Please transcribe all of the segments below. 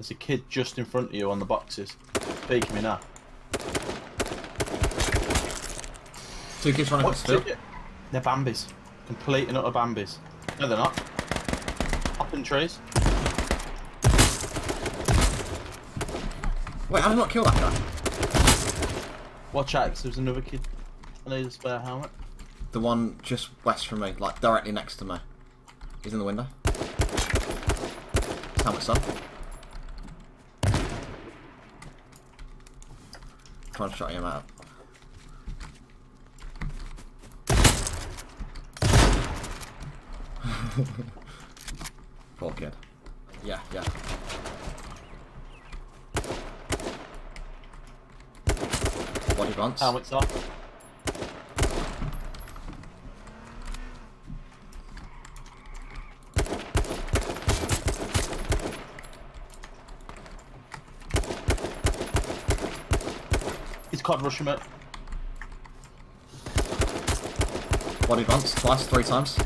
There's a kid just in front of you on the boxes. Speaking me now. Two kids running across the. They're Bambis. Complete and utter Bambis. No, they're not. Up in trees. Wait, how did I not kill that guy? Watch out, 'cause there's another kid. I need a spare helmet. The one just west from me, like directly next to me. He's in the window. Helmet's on. Shut him out. Poor kid. Yeah, yeah. Body bounce. Helmet's off. He's caught rushing it. Body bounce twice, three times.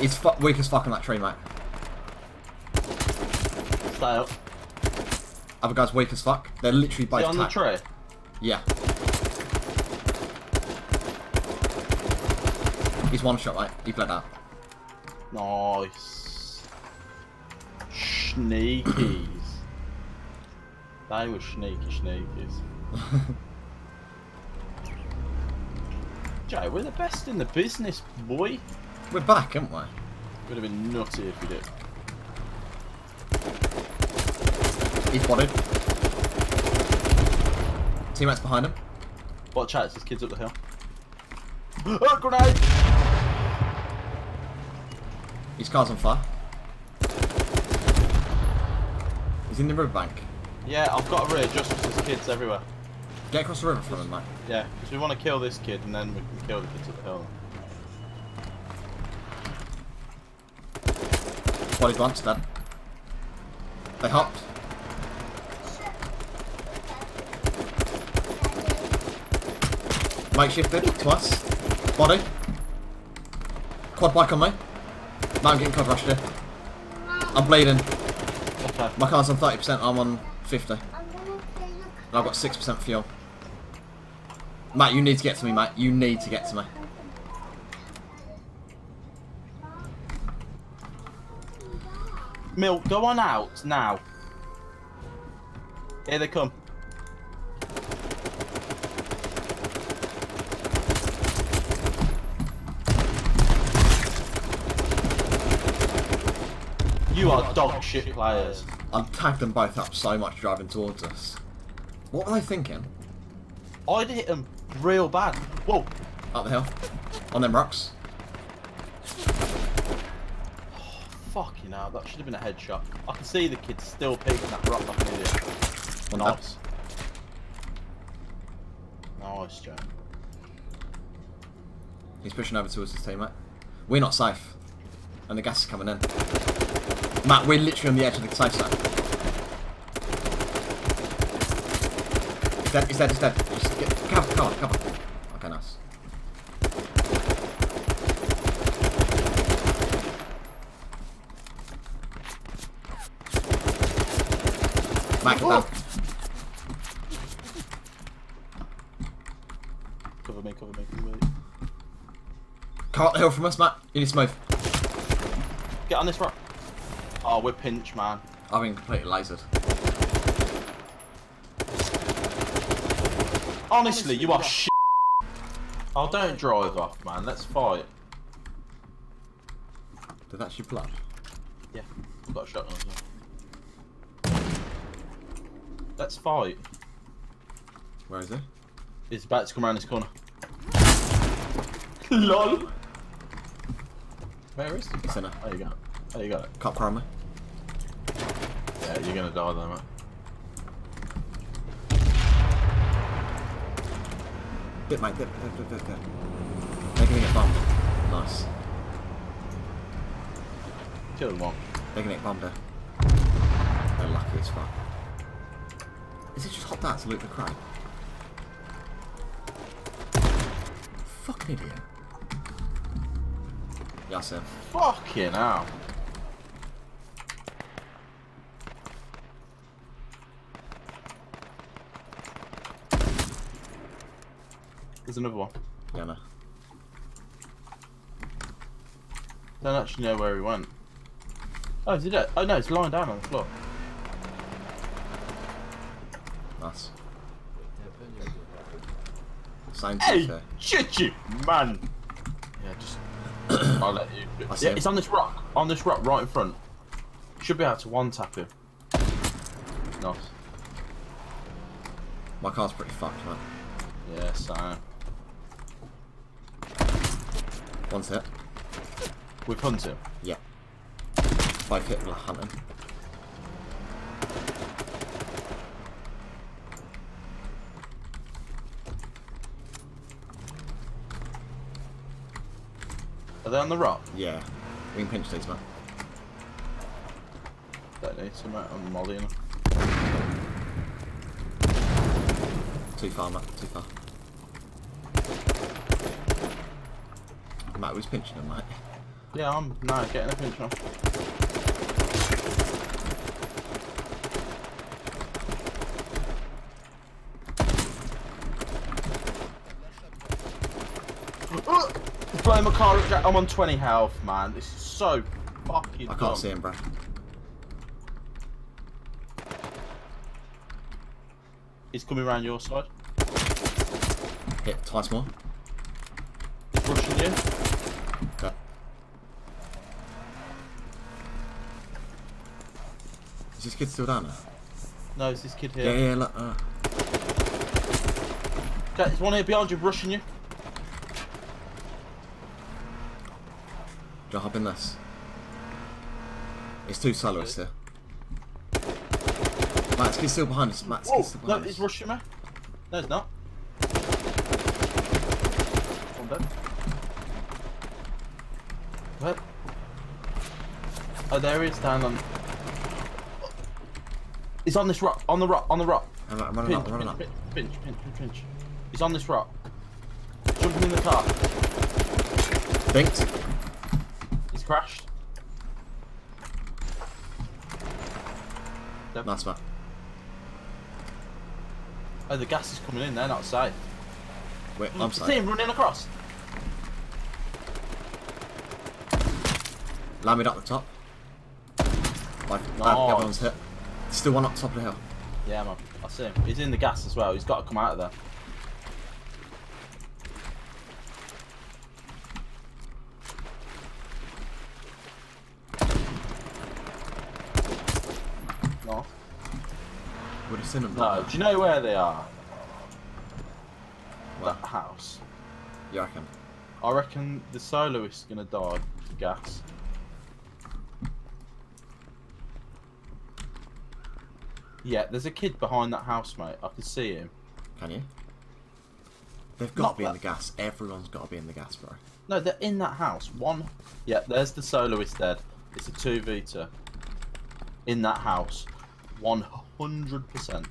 He's weak as fuck on that tree, mate. Stay up. Other guy's weak as fuck. They're literally both on the tree? Yeah. He's one shot, right? He bled out. Nice. Sneakies. they were sneaky sneakies. Jay, we're the best in the business, boy. We're back, aren't we? Would have been nutty if we did. He's bodied. Teammates behind him. Watch out, there's kids up the hill. oh, grenade! His car's on fire. He's in the riverbank. Yeah, I've got to readjust because there's kids everywhere. Get across the river from him, mate. Yeah, because we want to kill this kid and then we can kill the kids up the hill. Bodied once, dead. They hopped. Mate shifted twice. Body. Quad bike on me. Now I'm getting quad rushed here. I'm bleeding. Okay. My car's on 30%, I'm on 50. And I've got 6% fuel. Matt, you need to get to me, mate. You need to get to me. Milk, go on out now. Here they come. You are dog shit players. I've tagged them both up so much driving towards us. What were they thinking? I'd hit them real bad. Whoa. Up the hill. On them rocks. Oh, fucking hell, that should have been a headshot. I can see the kid still peeking that rock like an idiot. Nice. Nice, Joe. He's pushing over towards his teammate. We're not safe. And the gas is coming in. Matt, we're literally on the edge of the safe zone. He's dead, he's dead, he's dead. Just get, cover, cover, cover. Okay, nice. Matt, get down. Cover me, cover me, cover me. Come up the hill from us, Matt. You need to move. Get on this rock. Oh, we're pinch, man. I've been completely lasered. Honestly, you are shit. Oh, don't drive off, man. Let's fight. Did that shoot blood? Yeah, I've got a shotgun as well. Let's fight. Where is he? He's about to come around this corner. LOL. Where is he? He's in a There you go. There you go. cop car. Yeah, you're gonna die there, mate. Dip, mate, dip, dip, dip, dip, dip. They're gonna get bombed. Nice. Killed one. They're gonna get bombed. They're lucky as fuck. Is it just hot that to loot the crate? Fucking idiot. Yeah, sir. Fucking hell. There's another one. Yeah, no. Don't actually know where he went. Oh, is it? dead? Oh no, it's lying down on the floor. Nice. Same Hey, TK. shit you, man. Yeah, just. I'll let you. I see Yeah, him. it's on this rock. On this rock, right in front. Should be able to one tap him. Nice. My car's pretty fucked, man. Yeah, so One's hit. hunted him. Yeah. Both hit with hunting. Are they on the rock? Yeah. We can pinch these, man. That needs need to, mate. I'm mollying. Too far, Matt. Too far. Matt was pinching them, mate. Yeah, I'm now getting a pinch uh, off. Blowing my car up, Jake. I'm on 20 health, man. This is so fucking I can't dumb. see him, bro. He's coming around your side. Hit twice more. Rushing you. Okay. Is this kid still down there? No, it's this kid here. yeah, yeah, look. Uh, Jake, there's one here behind you, rushing you. do I hop in this? It's two soloists here. Matt's kid's still behind us. Matt's Whoa, kid's still no, behind he's us. rushing me. No, he's not. One dead. What? Oh, there he is down on. He's on this rock, on the rock, on the rock. I'm, I'm running Pinch, up, I'm running pinch, up. pinch, pinch, pinch, pinch. He's on this rock. Jumping in the car. Dinked. He's crashed. Dead. Nice, Matt. Oh, the gas is coming in. They're not safe. Wait, I'm see sorry. him running across. Landed up the top. Like, everyone's oh. hit. Still one up top of the hill. Yeah, man. I see him. He's in the gas as well. He's got to come out of there. No. Would have seen him. No. Do you know where they are? Where? That house. You reckon? I reckon the soloist's gonna die to gas. Yeah, there's a kid behind that house, mate. I can see him. Can you? They've got Not to be in the gas. Everyone's got to be in the gas, bro. No, they're in that house. One. Yeah, there's the soloist dead. It's a 2v2. In that house. 100%.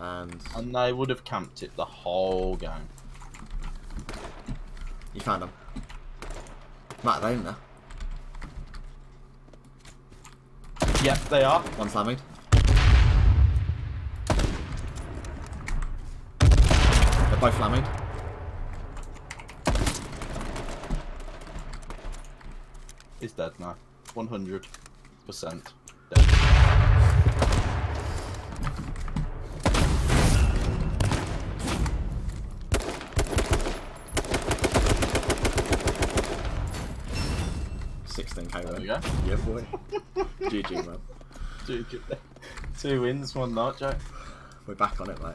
And And they would have camped it the whole game. you found them. Matt, are they in there? Yep, they are. One landed. They're. He's dead now. 100% dead. Sixteen K There win. we go. Yeah, boy. GG, man. Two, two wins, one not, Jake. We're back on it, mate.